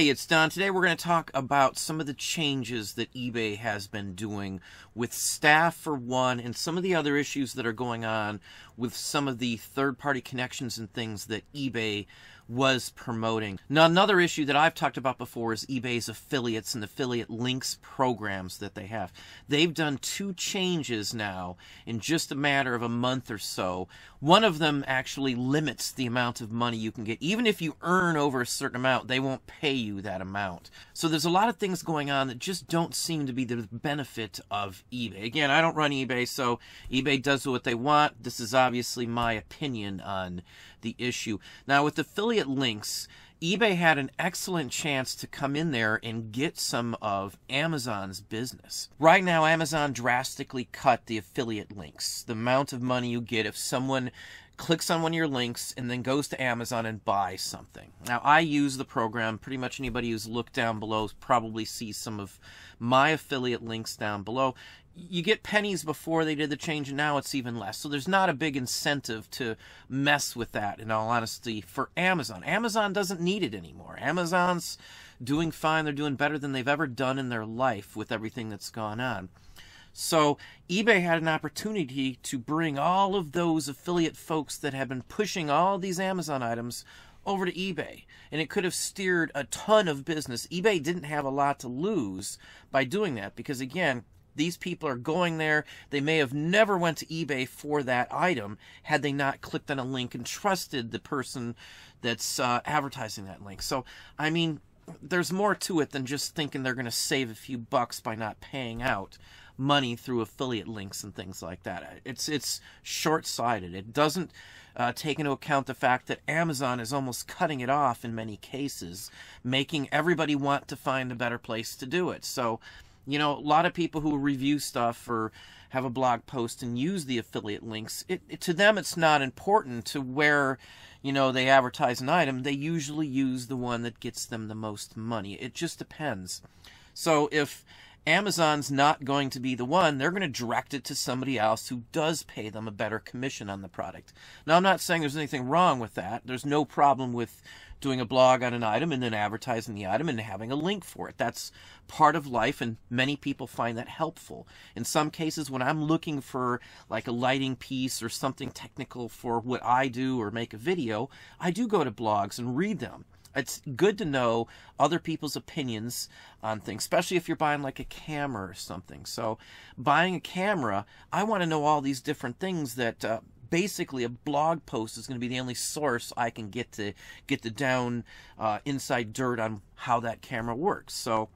Hey, it's Don. Today we're going to talk about some of the changes that eBay has been doing with staff, for one, and some of the other issues that are going on with some of the third party connections and things that eBay was promoting. Now, another issue that I've talked about before is eBay's affiliates and affiliate links programs that they have. They've done two changes now in just a matter of a month or so. One of them actually limits the amount of money you can get. Even if you earn over a certain amount, they won't pay you that amount. So there's a lot of things going on that just don't seem to be the benefit of eBay. Again, I don't run eBay, so eBay does what they want. This is obviously my opinion on the issue. Now, with affiliate links, eBay had an excellent chance to come in there and get some of Amazon's business. Right now, Amazon drastically cut the affiliate links, the amount of money you get if someone clicks on one of your links and then goes to Amazon and buys something. Now, I use the program. Pretty much anybody who's looked down below probably sees some of my affiliate links down below. You get pennies before they did the change and now it's even less. So there's not a big incentive to mess with that in all honesty for amazon. Amazon doesn't need it anymore. Amazon's doing fine. They're doing better than they've ever done in their life with everything that's gone on so ebay had an opportunity to bring all of those affiliate folks that have been pushing all these amazon items over to eBay. And it could have steered a ton of business. eBay didn't have a lot to lose by doing that because, again, these people are going there. They may have never went to eBay for that item had they not clicked on a link and trusted the person that's uh, advertising that link. So, I mean, there's more to it than just thinking they're going to save a few bucks by not paying out money through affiliate links and things like that. It's it's short-sighted. It doesn't uh, take into account the fact that Amazon is almost cutting it off in many cases, making everybody want to find a better place to do it. So you know, a lot of people who review stuff or have a blog post and use the affiliate links, it, it, to them it's not important to where, you know, they advertise an item. They usually use the one that gets them the most money. It just depends. So if Amazon's not going to be the one, they're going to direct it to somebody else who does pay them a better commission on the product. Now, I'm not saying there's anything wrong with that. There's no problem with doing a blog on an item and then advertising the item and having a link for it. That's part of life, and many people find that helpful. In some cases, when I'm looking for like a lighting piece or something technical for what I do or make a video, I do go to blogs and read them. It's good to know other people's opinions on things, especially if you're buying like a camera or something. So, buying a camera, I want to know all these different things that uh, basically a blog post is going to be the only source I can get to get the down uh, inside dirt on how that camera works. So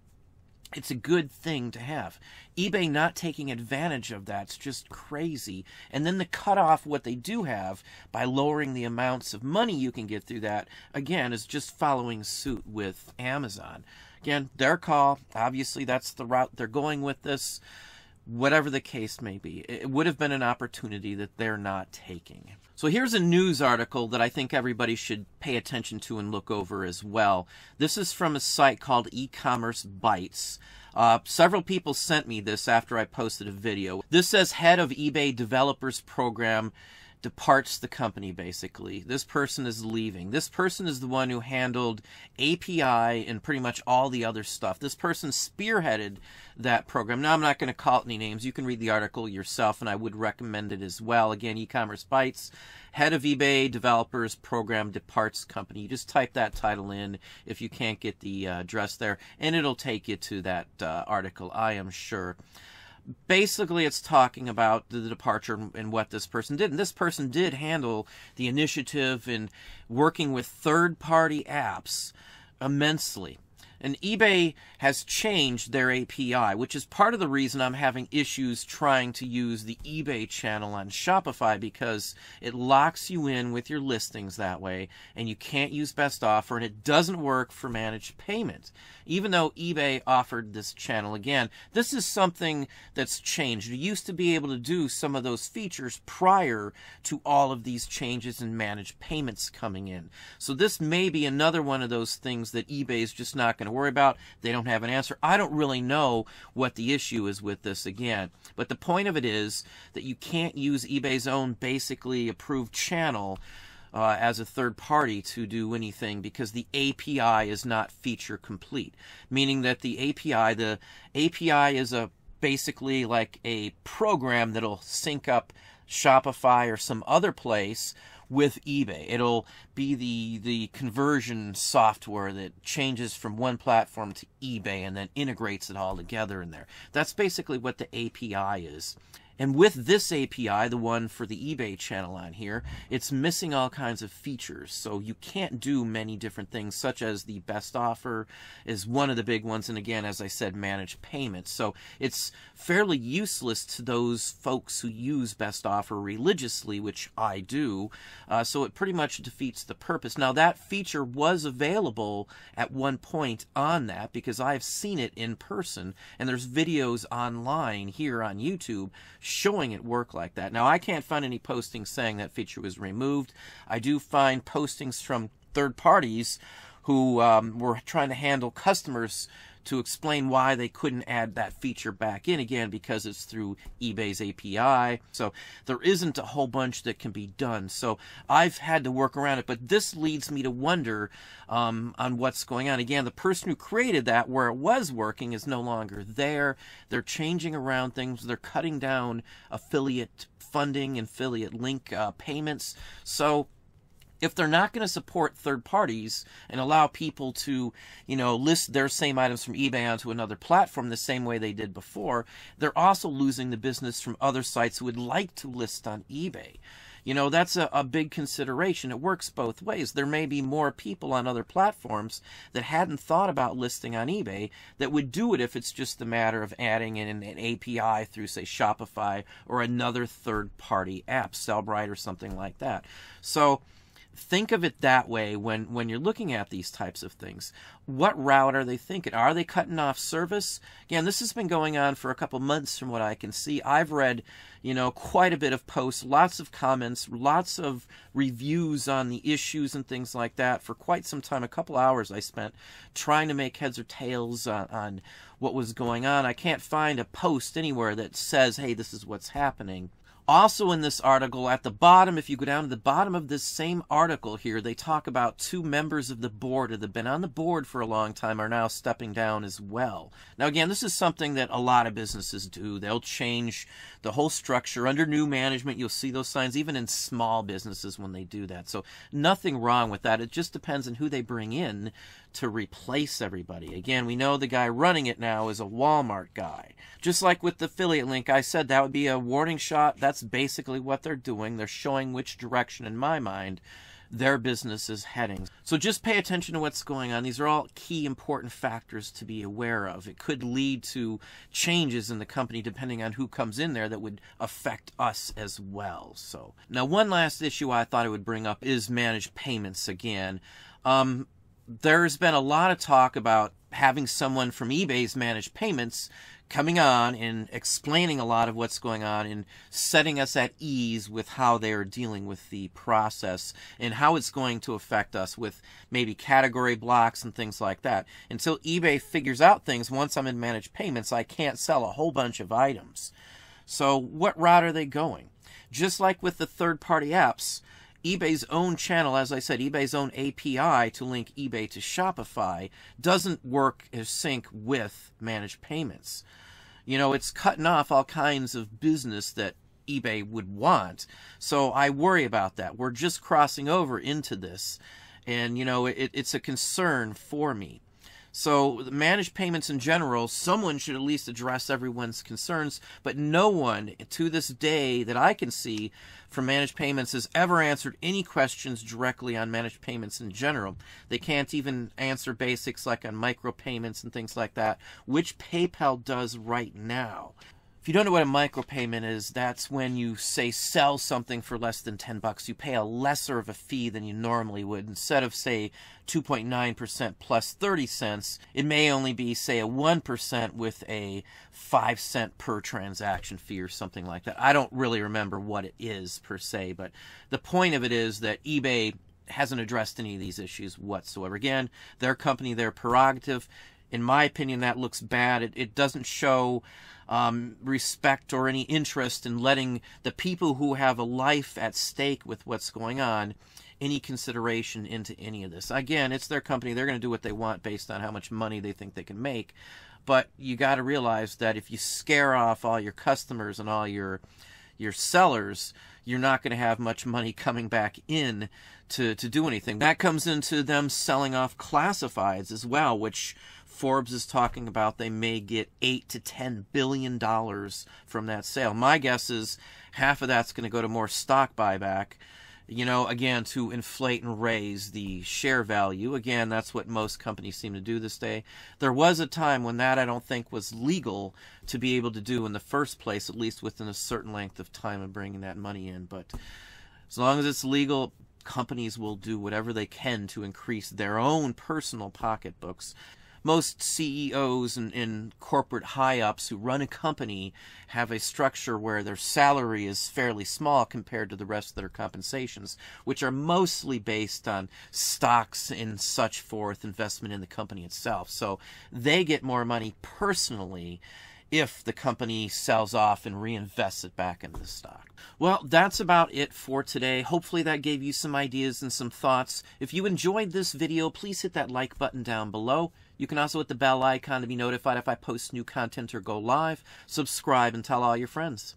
it's a good thing to have. eBay not taking advantage of that's just crazy. And then the cut off what they do have by lowering the amounts of money you can get through that, again, is just following suit with Amazon. Again, their call. Obviously, that's the route they're going with this whatever the case may be. It would have been an opportunity that they're not taking. So here's a news article that I think everybody should pay attention to and look over as well. This is from a site called E-commerce Bytes. Uh, several people sent me this after I posted a video. This says head of eBay developers program departs the company basically. This person is leaving. This person is the one who handled API and pretty much all the other stuff. This person spearheaded that program. Now, I'm not going to call it any names. You can read the article yourself, and I would recommend it as well. Again, e-commerce Bytes. head of eBay developers program departs company. You just type that title in if you can't get the uh, address there, and it'll take you to that uh, article, I am sure basically it's talking about the, departure and what this person did. And this person did handle the initiative in working with third party apps immensely. And eBay has changed their API, which is part of the reason I'm having issues trying to use the eBay channel on Shopify because it locks you in with your listings that way and you can't use best offer and it doesn't work for managed payment. Even though eBay offered this channel again, this is something that's changed. You used to be able to do some of those features prior to all of these changes in managed payments coming in. So this may be another one of those things that eBay is just not going to worry about. They don't have an answer. I don't really know what the issue is with this again. But the point of it is that you can't use eBay's own basically approved channel uh, as a third party to do anything because the API is not feature complete, meaning that the API, the API is a basically like a program that'll sync up Shopify or some other place with eBay. It'll be the the conversion software that changes from one platform to eBay and then integrates it all together in there. That's basically what the API is. And with this API, the one for the eBay channel on here, it's missing all kinds of features. So you can't do many different things, such as the best offer is one of the big ones. And again, as I said, manage payments. So it's fairly useless to those folks who use best offer religiously, which I do. Uh, so it pretty much defeats the purpose. Now, that feature was available at one point on that because I've seen it in person. And there's videos online here on YouTube showing it work like that. Now, I can't find any postings saying that feature was removed. I do find postings from third parties who um, were trying to handle customers to explain why they couldn't add that feature back in again because it's through eBay's API. So there isn't a whole bunch that can be done. So I've had to work around it, but this leads me to wonder um, on what's going on. Again, the person who created that where it was working is no longer there. They're changing around things. They're cutting down affiliate funding and affiliate link uh, payments. So if they're not going to support third parties and allow people to, you know, list their same items from eBay onto another platform the same way they did before, they're also losing the business from other sites who would like to list on eBay. You know, that's a, a big consideration. It works both ways. There may be more people on other platforms that hadn't thought about listing on eBay that would do it if it's just a matter of adding in an, an API through, say, Shopify or another third party app, Sellbrite or something like that. So, think of it that way when when you're looking at these types of things. What route are they thinking? Are they cutting off service? Again this has been going on for a couple months from what i can see. I've read you know quite a bit of posts lots of comments lots of reviews on the issues and things like that. For quite some time a couple hours i spent trying to make heads or tails on, on what was going on. I can't find a post anywhere that says hey this is what's happening also, in this article, at the bottom, if you go down to the bottom of this same article here, they talk about two members of the board that have been on the board for a long time are now stepping down as well. Now, again, this is something that a lot of businesses do. They'll change the whole structure under new management. You'll see those signs even in small businesses when they do that. So, nothing wrong with that. It just depends on who they bring in to replace everybody. Again, we know the guy running it now is a Walmart guy. Just like with the affiliate link, I said that would be a warning shot. That's basically what they're doing. They're showing which direction, in my mind, their business is heading. So just pay attention to what's going on. These are all key important factors to be aware of. It could lead to changes in the company depending on who comes in there that would affect us as well. So now one last issue I thought I would bring up is managed payments again. Um, there's been a lot of talk about having someone from eBay's managed payments coming on and explaining a lot of what's going on and setting us at ease with how they are dealing with the process and how it's going to affect us with maybe category blocks and things like that. Until eBay figures out things, once I'm in managed payments, I can't sell a whole bunch of items. So, what route are they going? Just like with the third party apps, eBay's own channel, as I said, eBay's own API to link eBay to Shopify doesn't work as sync with managed payments. You know, it's cutting off all kinds of business that eBay would want. So I worry about that. We're just crossing over into this. And, you know, it, it's a concern for me. So, managed payments in general, someone should at least address everyone's concerns, but no one to this day that I can see from managed payments has ever answered any questions directly on managed payments in general. They can't even answer basics like on micropayments and things like that, which PayPal does right now. If you don't know what a micropayment is, that's when you say sell something for less than 10 bucks. You pay a lesser of a fee than you normally would. Instead of say 2.9% plus 30 cents, it may only be say a 1% with a 5 cent per transaction fee or something like that. I don't really remember what it is per se, but the point of it is that eBay hasn't addressed any of these issues whatsoever. Again, their company, their prerogative. In my opinion, that looks bad. It, it doesn't show um, respect or any interest in letting the people who have a life at stake with what's going on any consideration into any of this. Again, it's their company. They're going to do what they want based on how much money they think they can make. But you got to realize that if you scare off all your customers and all your your sellers, you're not going to have much money coming back in to, to do anything. That comes into them selling off classifieds as well, which Forbes is talking about they may get eight to ten billion dollars from that sale. My guess is half of that's going to go to more stock buyback you know, again, to inflate and raise the share value. Again, that's what most companies seem to do this day. There was a time when that I don't think was legal to be able to do in the first place, at least within a certain length of time of bringing that money in. But as long as it's legal, companies will do whatever they can to increase their own personal pocketbooks most CEOs and, and corporate high ups who run a company have a structure where their salary is fairly small compared to the rest of their compensations, which are mostly based on stocks and such forth, investment in the company itself. So they get more money personally if the company sells off and reinvests it back into the stock. Well, that's about it for today. Hopefully that gave you some ideas and some thoughts. If you enjoyed this video, please hit that like button down below. You can also hit the bell icon to be notified if I post new content or go live. Subscribe and tell all your friends.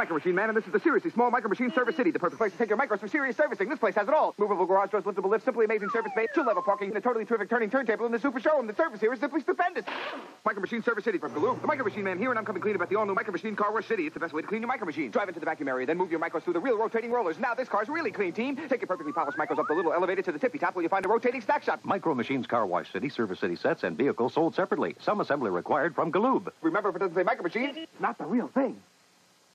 Micro Machine Man, and this is the seriously small Micro Machine Service City, the perfect place to take your micros for serious servicing. This place has it all. Movable garage doors, liftable lifts, simply amazing service bay, two level parking, and a totally terrific turning turntable, and the super showroom. The service here is simply stupendous. Micro Machine Service City from Galoob. The Micro Machine Man here, and I'm coming clean about the all-new Micro Machine Car Wash City. It's the best way to clean your Micro Machine. Drive into the vacuum area, then move your micros through the real rotating rollers. Now this car's really clean, team. Take your perfectly polished micros up the little elevator to the tippy top where you find a rotating stack shop. Micro Machines Car Wash City, Service City sets, and vehicles sold separately. Some assembly required from Galoob. Remember, if it doesn't say Micro Machine, not the real thing.